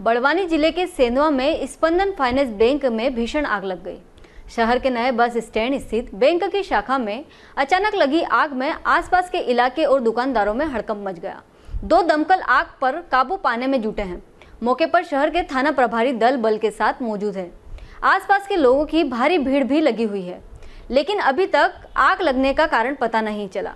बड़वानी ज़िले के सेंधवा में स्पंदन फाइनेंस बैंक में भीषण आग लग गई। शहर के नए बस स्टैंड स्थित बैंक की शाखा में अचानक लगी आग में आसपास के इलाके और दुकानदारों में हड़कंप मच गया। दो दमकल आग पर काबू पाने में जुटे हैं। मौके पर शहर के थाना प्रभारी दल बल के साथ मौजूद है। आसपास के लोगों की भारी भीड़ भी लगी हुई है। लेकिन अभी तक आग लगने का कारण पता नहीं चला।